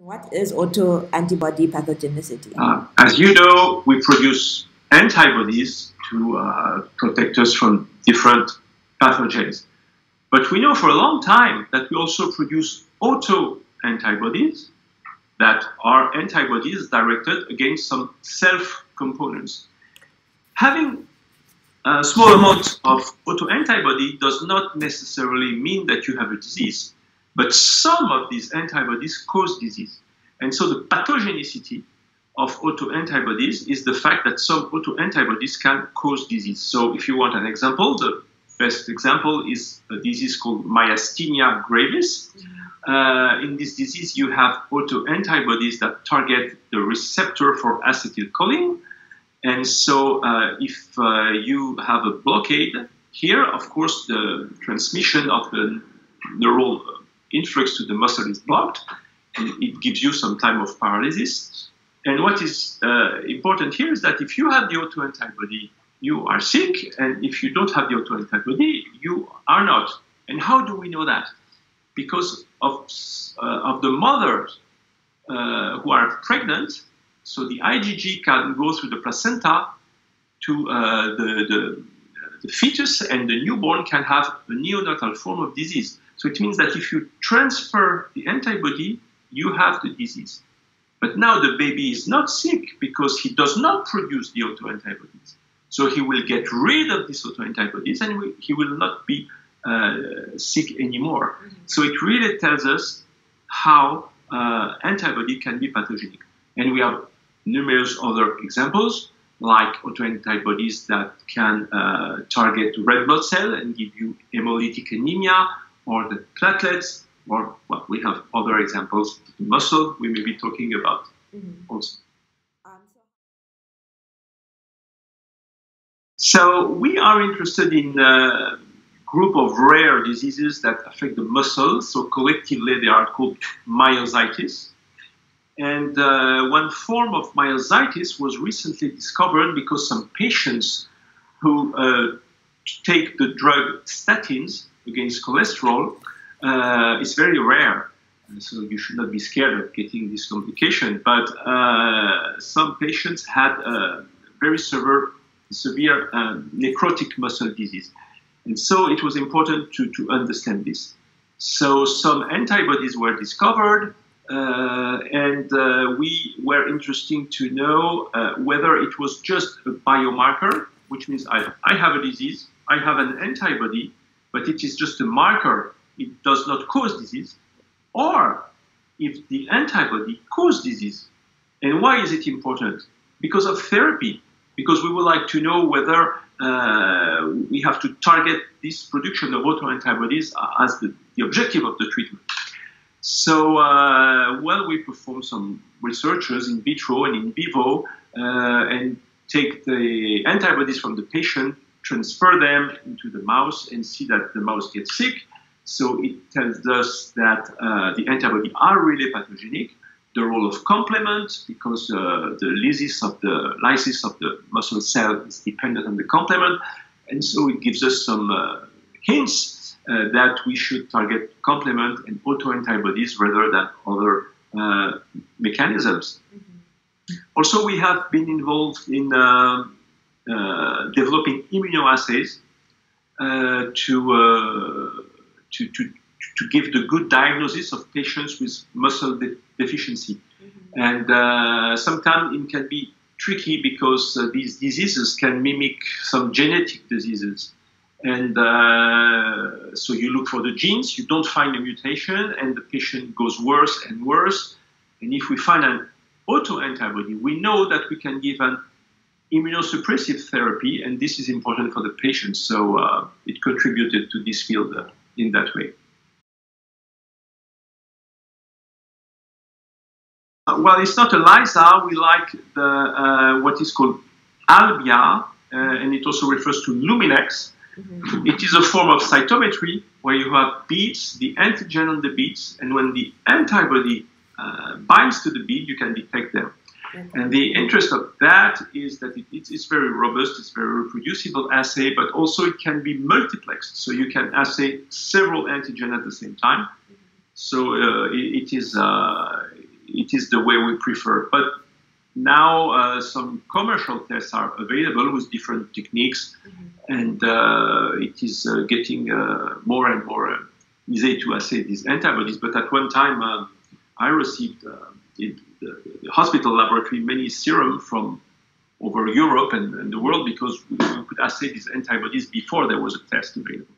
What is autoantibody pathogenicity? Uh, as you know, we produce antibodies to uh, protect us from different pathogens. But we know for a long time that we also produce autoantibodies that are antibodies directed against some self components. Having a small amount of autoantibody does not necessarily mean that you have a disease, but some of these antibodies cause disease. And so the pathogenicity of autoantibodies is the fact that some autoantibodies can cause disease. So if you want an example, the best example is a disease called myasthenia gravis. Uh, in this disease, you have autoantibodies that target the receptor for acetylcholine. And so uh, if uh, you have a blockade here, of course, the transmission of the neural influx to the muscle is blocked, and it gives you some time of paralysis. And what is uh, important here is that if you have the autoantibody, you are sick, and if you don't have the autoantibody, you are not. And how do we know that? Because of, uh, of the mothers uh, who are pregnant, so the IgG can go through the placenta to uh, the, the, the fetus, and the newborn can have a neonatal form of disease. So it means that if you transfer the antibody, you have the disease. But now the baby is not sick because he does not produce the autoantibodies. So he will get rid of these autoantibodies and he will not be uh, sick anymore. Mm-hmm. So it really tells us how uh, antibody can be pathogenic. And we have numerous other examples, like autoantibodies that can uh, target red blood cell and give you hemolytic anemia, or the platelets, or well, we have other examples, the muscle we may be talking about mm-hmm. also. So we are interested in a group of rare diseases that affect the muscles. So collectively, they are called myositis. And uh, one form of myositis was recently discovered because some patients who uh, take the drug statins against cholesterol uh, is very rare. So you should not be scared of getting this complication. But uh, some patients had a very severe severe uh, necrotic muscle disease. And so it was important to, to understand this. So some antibodies were discovered, uh, and uh, we were interested to know uh, whether it was just a biomarker, which means I, I have a disease, I have an antibody, but it is just a marker, it does not cause disease, or if the antibody causes disease. And why is it important? Because of therapy because we would like to know whether uh, we have to target this production of autoantibodies as the, the objective of the treatment. So, uh, well, we perform some researches in vitro and in vivo uh, and take the antibodies from the patient, transfer them into the mouse, and see that the mouse gets sick. So it tells us that uh, the antibodies are really pathogenic the role of complement because uh, the lysis of the lysis of the muscle cell is dependent on the complement, and so it gives us some uh, hints uh, that we should target complement and autoantibodies rather than other uh, mechanisms. Mm-hmm. Also, we have been involved in uh, developing immunoassays to, to, to to give the good diagnosis of patients with muscle de deficiency. Mm-hmm. And uh, sometimes it can be tricky because uh, these diseases can mimic some genetic diseases. And uh, so you look for the genes, you don't find a mutation, and the patient goes worse and worse. And if we find an autoantibody, we know that we can give an immunosuppressive therapy, and this is important for the patient. So uh, it contributed to this field uh, in that way. well, it's not ELISA. We like the uh, what is called Albia, uh, and it also refers to Luminex. Mm-hmm. It is a form of cytometry where you have beads, the antigen on the beads, and when the antibody uh, binds to the bead, you can detect them. And the interest of that is that it, it's very robust, it's very reproducible assay, but also it can be multiplexed. So you can assay several antigen at the same time. So uh, it, it is uh, it is the way we prefer. But now uh, some commercial tests are available with different techniques, mm-hmm. and uh, it is uh, getting uh, more and more uh, easy to assay these antibodies. But at one time, um, I received the, the, hospital laboratory many serum from over Europe and, and the world because we, could assay these antibodies before there was a test available.